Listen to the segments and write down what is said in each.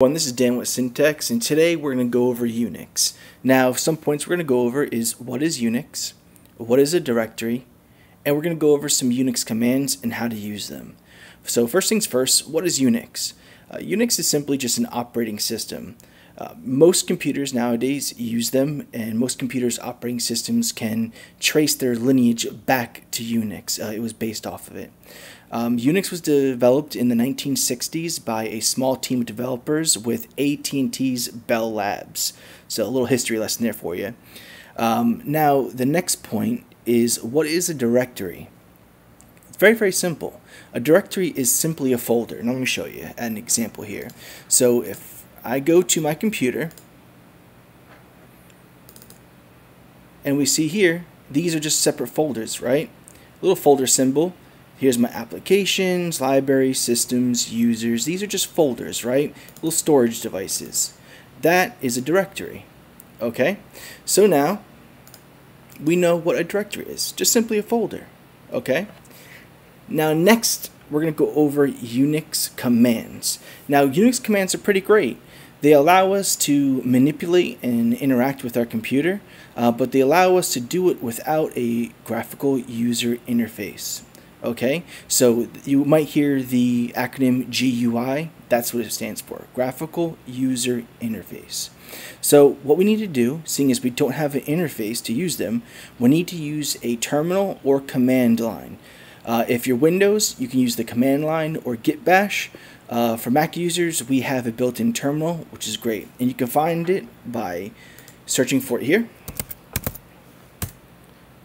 One, this is Dan with Syntax, and today we're going to go over Unix. Now, some points we're going to go over is what is Unix, what is a directory, and we're going to go over some Unix commands and how to use them. So first things first, what is Unix? Uh, Unix is simply just an operating system. Uh, most computers nowadays use them, and most computers' operating systems can trace their lineage back to Unix. Uh, it was based off of it. Um, Unix was developed in the 1960s by a small team of developers with AT&T's Bell Labs. So a little history lesson there for you. Um, now, the next point is what is a directory? It's very, very simple. A directory is simply a folder. And going to show you an example here. So if I go to my computer, and we see here, these are just separate folders, right? Little folder symbol. Here's my applications, library, systems, users. These are just folders, right? Little storage devices. That is a directory. Okay? So now we know what a directory is. Just simply a folder. Okay? Now next we're going to go over Unix commands. Now Unix commands are pretty great. They allow us to manipulate and interact with our computer, uh, but they allow us to do it without a graphical user interface. Okay, so you might hear the acronym GUI. That's what it stands for, Graphical User Interface. So what we need to do, seeing as we don't have an interface to use them, we need to use a terminal or command line. Uh, if you're Windows, you can use the command line or git bash. Uh, for Mac users, we have a built-in terminal, which is great. And you can find it by searching for it here.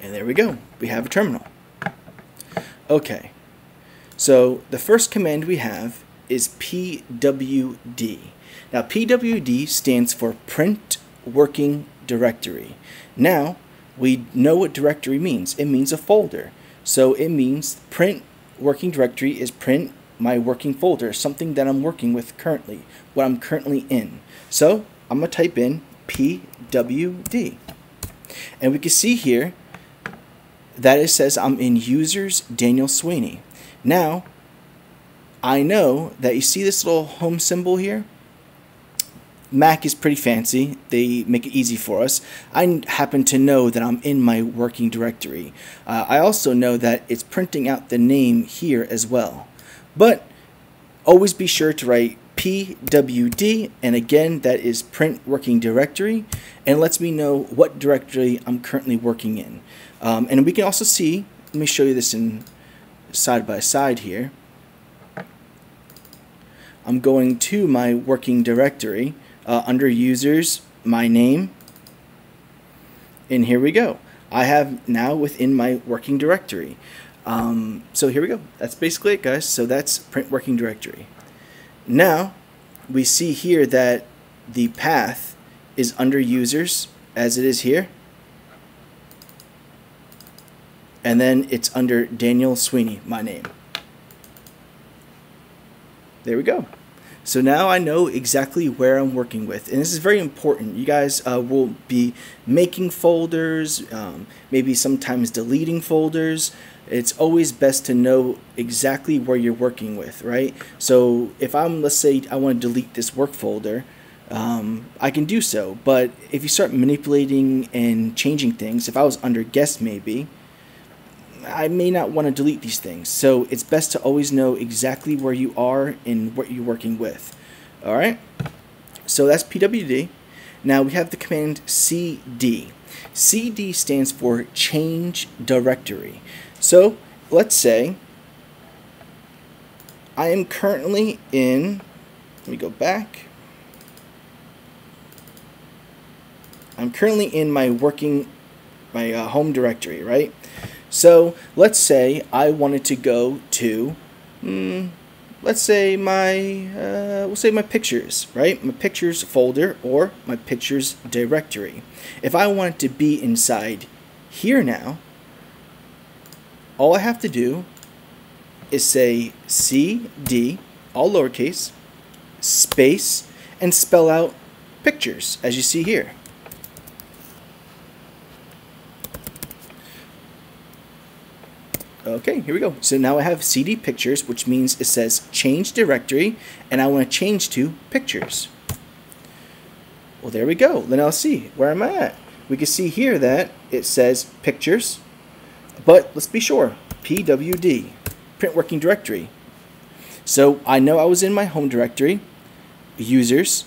And there we go. We have a terminal. Okay, so the first command we have is pwd. Now pwd stands for print working directory. Now we know what directory means. It means a folder. So it means print working directory is print my working folder, something that I'm working with currently, what I'm currently in. So I'm going to type in pwd. And we can see here that it says I'm in users Daniel Sweeney. Now, I know that you see this little home symbol here? Mac is pretty fancy. They make it easy for us. I happen to know that I'm in my working directory. Uh, I also know that it's printing out the name here as well. But always be sure to write pwd and again that is print working directory and lets me know what directory I'm currently working in. Um, and we can also see, let me show you this in side by side here. I'm going to my working directory uh, under users, my name, and here we go. I have now within my working directory. Um, so here we go. That's basically it, guys. So that's print working directory. Now, we see here that the path is under users, as it is here. And then it's under Daniel Sweeney, my name. There we go. So now I know exactly where I'm working with, and this is very important. You guys uh, will be making folders, um, maybe sometimes deleting folders. It's always best to know exactly where you're working with, right? So if I'm, let's say, I want to delete this work folder, um, I can do so. But if you start manipulating and changing things, if I was under guest maybe, I may not want to delete these things. So it's best to always know exactly where you are and what you're working with. Alright? So that's PWD. Now we have the command CD. CD stands for change directory. So let's say I am currently in, let me go back. I'm currently in my working, my uh, home directory, right? So let's say I wanted to go to, mm, let's say my, uh, we'll say my pictures, right? My pictures folder or my pictures directory. If I wanted to be inside here now, all I have to do is say CD, all lowercase, space, and spell out pictures, as you see here. Okay, here we go. So now I have CD pictures, which means it says change directory, and I want to change to pictures. Well, there we go. Then I'll see. Where am I at? We can see here that it says pictures, but let's be sure. PWD, print working directory. So I know I was in my home directory, users,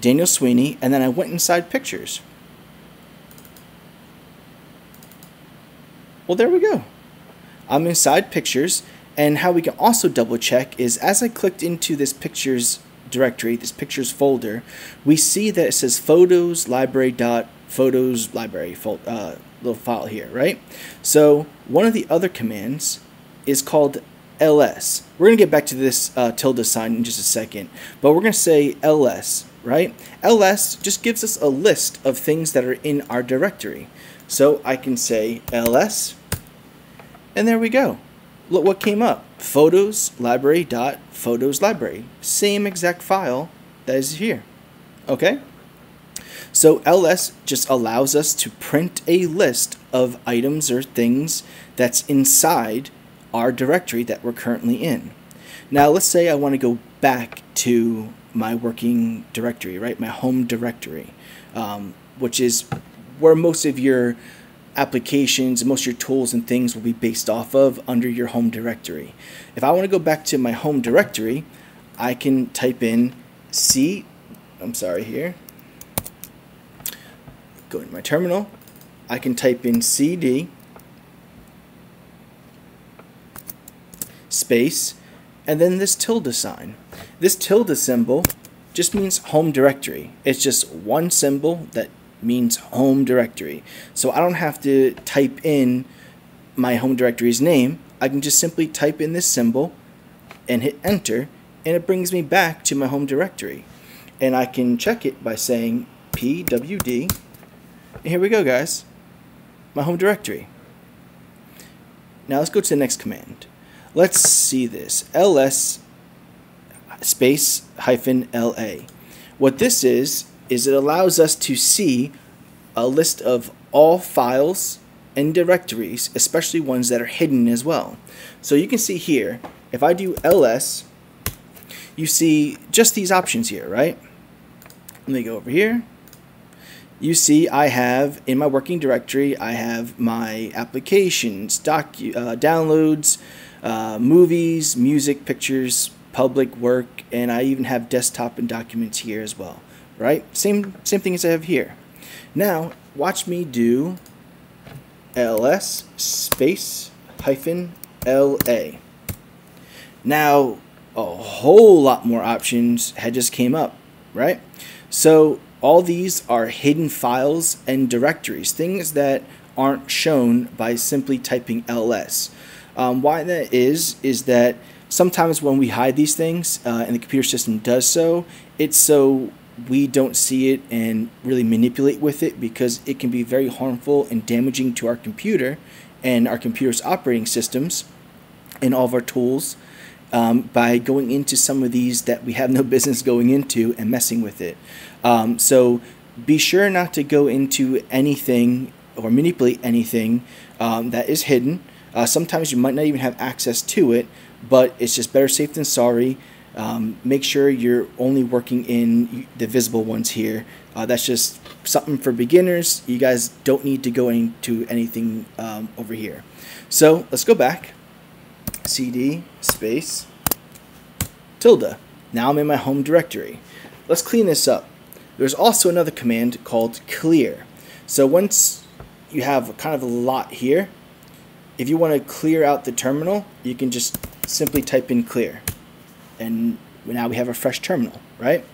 Daniel Sweeney, and then I went inside pictures. Well, there we go. I'm inside pictures, and how we can also double check is as I clicked into this pictures directory, this pictures folder, we see that it says photos library dot photos library uh, little file here, right? So one of the other commands is called ls. We're going to get back to this uh, tilde sign in just a second, but we're going to say ls, right? ls just gives us a list of things that are in our directory. So I can say ls and there we go. Look what came up. Photos library dot photos library. Same exact file that is here. Okay? So ls just allows us to print a list of items or things that's inside our directory that we're currently in. Now let's say I want to go back to my working directory, right? My home directory, um, which is where most of your applications, most of your tools and things will be based off of under your home directory. If I want to go back to my home directory, I can type in C, I'm sorry here, go into my terminal, I can type in CD space and then this tilde sign. This tilde symbol just means home directory. It's just one symbol that means home directory. So I don't have to type in my home directory's name. I can just simply type in this symbol and hit enter and it brings me back to my home directory. And I can check it by saying pwd. And here we go guys. My home directory. Now let's go to the next command. Let's see this. ls space hyphen la. What this is is it allows us to see a list of all files and directories, especially ones that are hidden as well. So you can see here, if I do ls, you see just these options here, right? Let me go over here. You see I have, in my working directory, I have my applications, doc, uh, downloads, uh, movies, music, pictures, public work, and I even have desktop and documents here as well right? Same, same thing as I have here. Now, watch me do ls space hyphen la. Now, a whole lot more options had just came up, right? So all these are hidden files and directories, things that aren't shown by simply typing ls. Um, why that is, is that sometimes when we hide these things uh, and the computer system does so, it's so we don't see it and really manipulate with it because it can be very harmful and damaging to our computer and our computer's operating systems and all of our tools um, by going into some of these that we have no business going into and messing with it. Um, so be sure not to go into anything or manipulate anything um, that is hidden. Uh, sometimes you might not even have access to it, but it's just better safe than sorry. Um, make sure you're only working in the visible ones here. Uh, that's just something for beginners. You guys don't need to go into anything um, over here. So let's go back. CD space tilde. Now I'm in my home directory. Let's clean this up. There's also another command called clear. So once you have kind of a lot here, if you want to clear out the terminal, you can just simply type in clear and now we have a fresh terminal, right?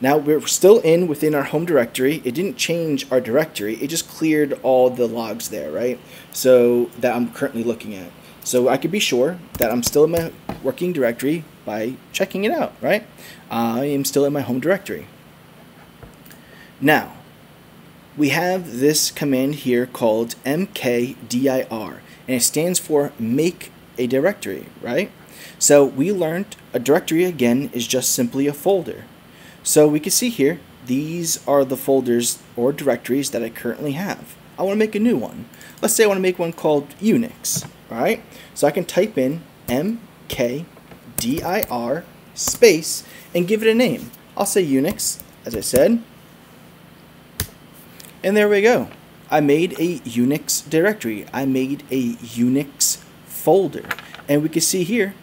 Now we're still in within our home directory. It didn't change our directory. It just cleared all the logs there, right? So that I'm currently looking at. So I could be sure that I'm still in my working directory by checking it out, right? I am still in my home directory. Now, we have this command here called mkdir, and it stands for make a directory, right? So we learned a directory again is just simply a folder. So we can see here, these are the folders or directories that I currently have. I want to make a new one. Let's say I want to make one called Unix. right? so I can type in mkdir space and give it a name. I'll say Unix, as I said. And there we go. I made a Unix directory. I made a Unix folder. And we can see here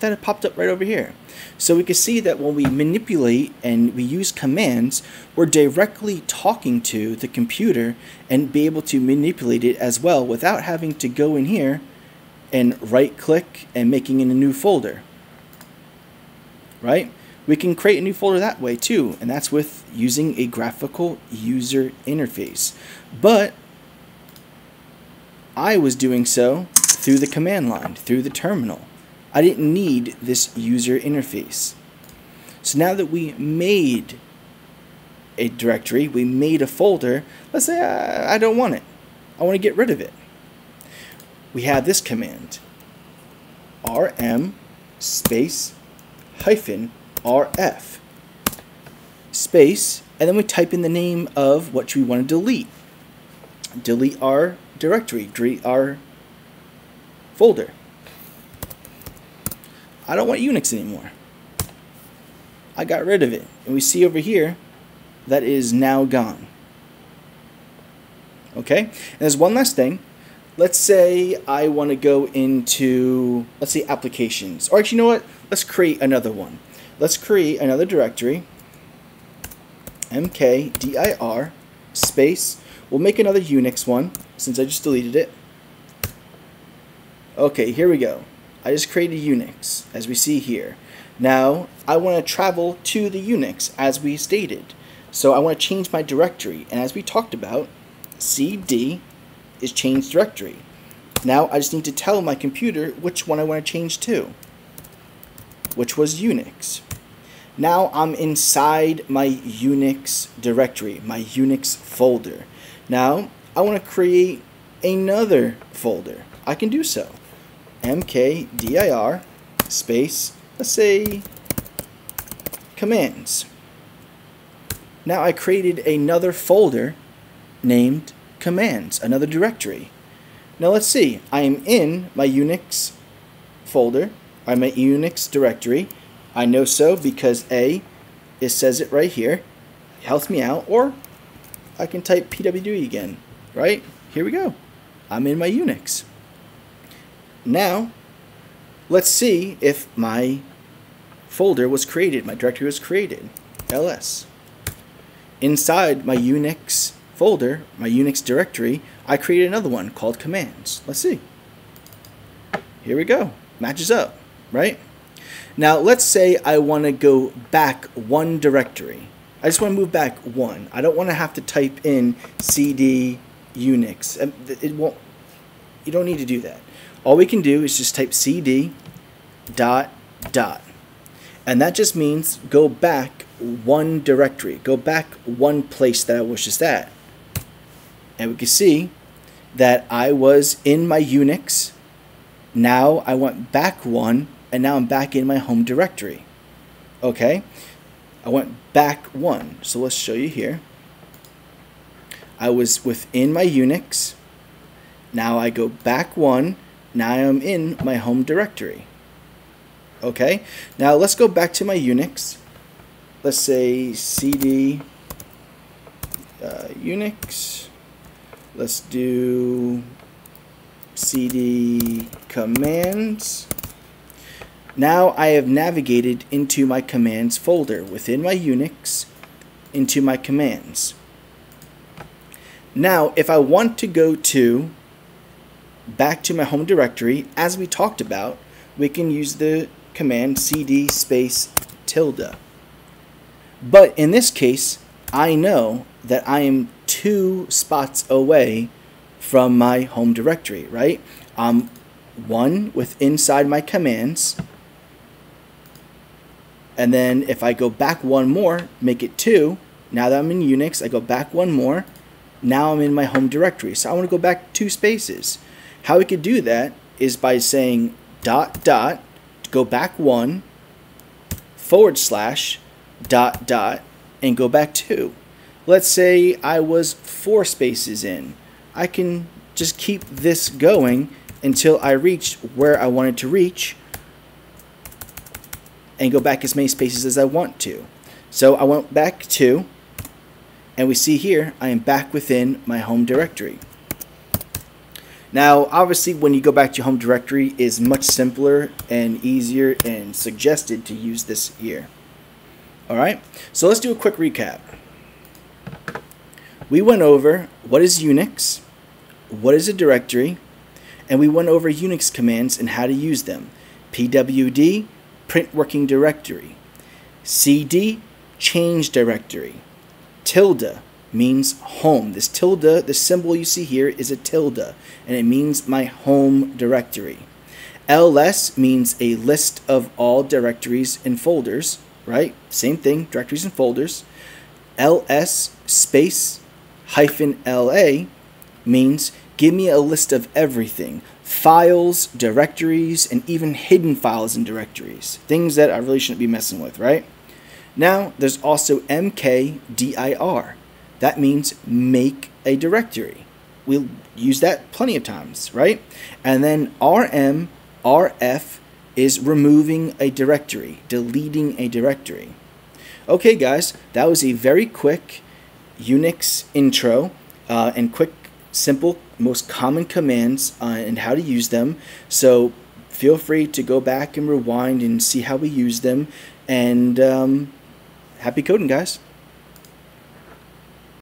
that it popped up right over here. So we can see that when we manipulate and we use commands, we're directly talking to the computer and be able to manipulate it as well without having to go in here and right click and making in a new folder. Right? We can create a new folder that way too, and that's with using a graphical user interface. But I was doing so through the command line, through the terminal. I didn't need this user interface. So now that we made a directory, we made a folder, let's say I, I don't want it. I want to get rid of it. We have this command, rm space hyphen rf space, and then we type in the name of what we want to delete. Delete our directory, delete our folder. I don't want Unix anymore. I got rid of it. And we see over here that is now gone. Okay? And there's one last thing. Let's say I want to go into, let's say applications. Or actually, you know what? Let's create another one. Let's create another directory. mkdir space. We'll make another Unix one since I just deleted it. Okay, here we go. I just created Unix, as we see here. Now, I want to travel to the Unix, as we stated. So I want to change my directory, and as we talked about, cd is change directory. Now I just need to tell my computer which one I want to change to, which was Unix. Now I'm inside my Unix directory, my Unix folder. Now I want to create another folder. I can do so mkdir space, let's say, commands. Now I created another folder named commands, another directory. Now let's see, I am in my Unix folder, I'm a Unix directory. I know so because A, it says it right here, it helps me out, or I can type pwd again, right? Here we go. I'm in my Unix. Now, let's see if my folder was created, my directory was created, ls. Inside my Unix folder, my Unix directory, I created another one called commands. Let's see. Here we go. Matches up, right? Now, let's say I want to go back one directory. I just want to move back one. I don't want to have to type in cd Unix. Um, it won't. You don't need to do that all we can do is just type cd dot dot. And that just means go back one directory, go back one place that I was just at. And we can see that I was in my Unix. Now I went back one, and now I'm back in my home directory. Okay? I went back one. So let's show you here. I was within my Unix. Now I go back one, now I'm in my home directory. Okay, now let's go back to my Unix. Let's say cd uh, Unix. Let's do cd commands. Now I have navigated into my commands folder within my Unix into my commands. Now if I want to go to back to my home directory, as we talked about, we can use the command cd space tilde. But in this case, I know that I am two spots away from my home directory, right? I'm one with inside my commands. And then if I go back one more, make it two. Now that I'm in Unix, I go back one more. Now I'm in my home directory. So I want to go back two spaces. How we could do that is by saying dot dot, go back one, forward slash, dot dot, and go back two. Let's say I was four spaces in. I can just keep this going until I reached where I wanted to reach and go back as many spaces as I want to. So I went back two, and we see here, I am back within my home directory. Now, obviously, when you go back to your home directory is much simpler and easier and suggested to use this here. All right, so let's do a quick recap. We went over what is Unix, what is a directory, and we went over Unix commands and how to use them. pwd, print working directory. cd, change directory. Tilde means home. This tilde, the symbol you see here, is a tilde, and it means my home directory. ls means a list of all directories and folders right? Same thing, directories and folders. ls space hyphen la means give me a list of everything files, directories, and even hidden files and directories. Things that I really shouldn't be messing with, right? Now, there's also mkdir. That means make a directory. We'll use that plenty of times, right? And then rm, rf, is removing a directory, deleting a directory. Okay, guys, that was a very quick Unix intro uh, and quick, simple, most common commands uh, and how to use them. So feel free to go back and rewind and see how we use them. And um, happy coding, guys.